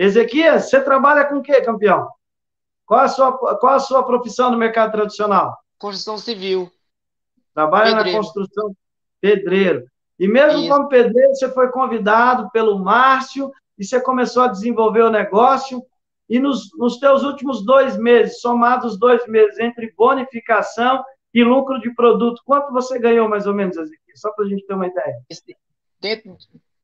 Ezequias, você trabalha com o quê, campeão? Qual a sua, qual a sua profissão no mercado tradicional? Construção civil. Trabalha pedreiro. na construção pedreiro. E mesmo Isso. como pedreiro, você foi convidado pelo Márcio e você começou a desenvolver o negócio. E nos, nos teus últimos dois meses, somados dois meses entre bonificação e lucro de produto, quanto você ganhou mais ou menos, Ezequiel? Só para a gente ter uma ideia. Dentro,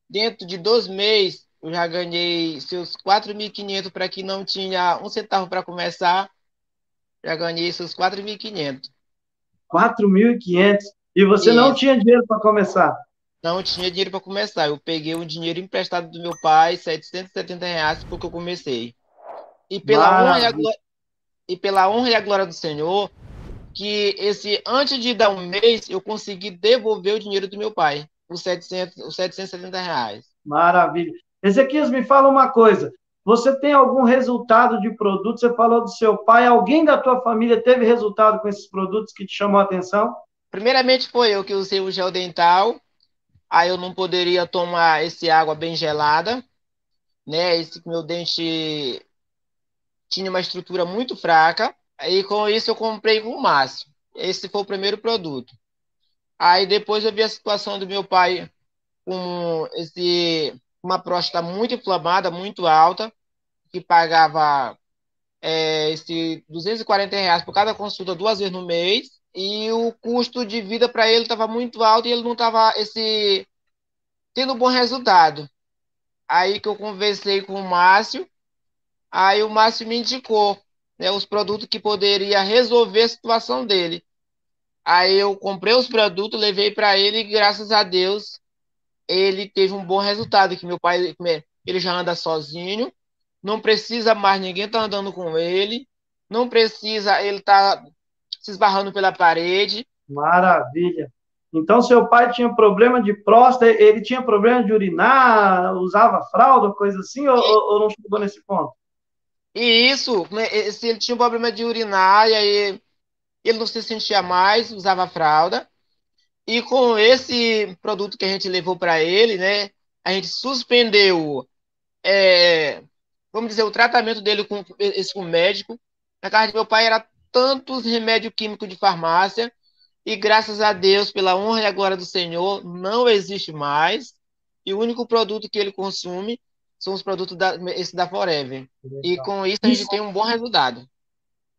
dentro de dois meses, eu já ganhei seus 4.500 para quem não tinha um centavo para começar. Já ganhei seus 4.500. 4.500? E você Isso. não tinha dinheiro para começar? Não tinha dinheiro para começar. Eu peguei um dinheiro emprestado do meu pai, 770 reais, porque eu comecei. E pela, honra e, a glória, e pela honra e a glória do Senhor, que esse antes de dar um mês, eu consegui devolver o dinheiro do meu pai, os, 700, os 770 reais. Maravilha. Ezequias, me fala uma coisa. Você tem algum resultado de produto? Você falou do seu pai. Alguém da tua família teve resultado com esses produtos que te chamou a atenção? Primeiramente foi eu que usei o gel dental. Aí eu não poderia tomar esse água bem gelada, né? Esse meu dente tinha uma estrutura muito fraca. Aí com isso eu comprei com o Márcio. Esse foi o primeiro produto. Aí depois eu vi a situação do meu pai com esse uma próstata muito inflamada, muito alta, que pagava é, esse 240 reais por cada consulta duas vezes no mês, e o custo de vida para ele estava muito alto e ele não estava esse tendo bom resultado. Aí que eu conversei com o Márcio, aí o Márcio me indicou né, os produtos que poderia resolver a situação dele. Aí eu comprei os produtos, levei para ele e graças a Deus ele teve um bom resultado, que meu pai ele já anda sozinho, não precisa mais ninguém estar tá andando com ele, não precisa ele estar tá se esbarrando pela parede. Maravilha. Então, seu pai tinha problema de próstata, ele tinha problema de urinar, usava fralda, coisa assim, ou, ou, não chegou nesse ponto? E isso, né, se ele tinha um problema de urinar, e aí ele não se sentia mais, usava fralda. E com esse produto que a gente levou para ele, né, a gente suspendeu, é, vamos dizer, o tratamento dele com esse com médico. Na casa de meu pai era tantos remédios químicos de farmácia e graças a Deus, pela honra e a glória do Senhor, não existe mais. E o único produto que ele consome são os produtos da, esse da Forever. E com isso a gente tem um bom resultado.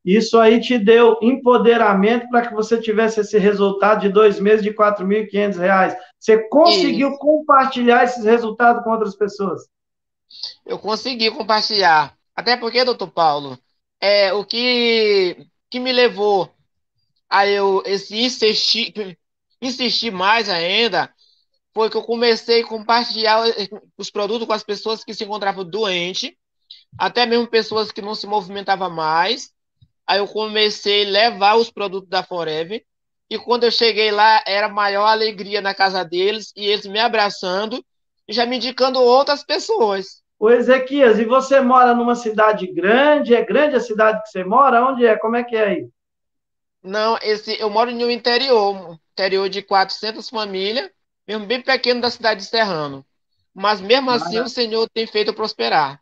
Isso aí te deu empoderamento para que você tivesse esse resultado de dois meses de R$ 4.500. Você conseguiu Isso. compartilhar esses resultados com outras pessoas? Eu consegui compartilhar. Até porque, doutor Paulo, é, o que, que me levou a eu esse insistir, insistir mais ainda foi que eu comecei a compartilhar os produtos com as pessoas que se encontravam doentes, até mesmo pessoas que não se movimentavam mais, Aí eu comecei a levar os produtos da Forever. E quando eu cheguei lá, era maior alegria na casa deles e eles me abraçando e já me indicando outras pessoas. O Ezequias, e você mora numa cidade grande? É grande a cidade que você mora? Onde é? Como é que é aí? Não, esse, eu moro no interior, interior de 400 famílias, mesmo bem pequeno da cidade de Serrano. Mas mesmo assim o Senhor tem feito prosperar.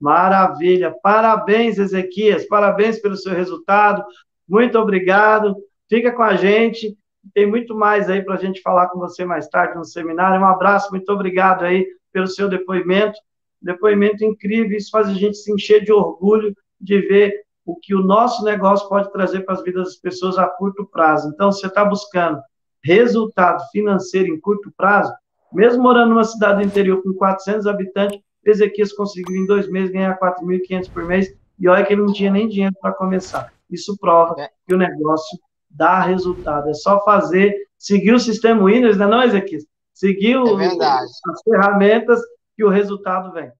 Maravilha. Parabéns, Ezequias. Parabéns pelo seu resultado. Muito obrigado. Fica com a gente. Tem muito mais aí para a gente falar com você mais tarde no seminário. Um abraço, muito obrigado aí pelo seu depoimento. Depoimento incrível. Isso faz a gente se encher de orgulho de ver o que o nosso negócio pode trazer para as vidas das pessoas a curto prazo. Então, você está buscando resultado financeiro em curto prazo, mesmo morando numa cidade do interior com 400 habitantes, Ezequias conseguiu em dois meses ganhar 4.500 por mês, e olha que ele não tinha nem dinheiro para começar. Isso prova é. que o negócio dá resultado. É só fazer, seguir o sistema Windows, não é não, Ezequias? Seguir é o, as ferramentas que o resultado vem.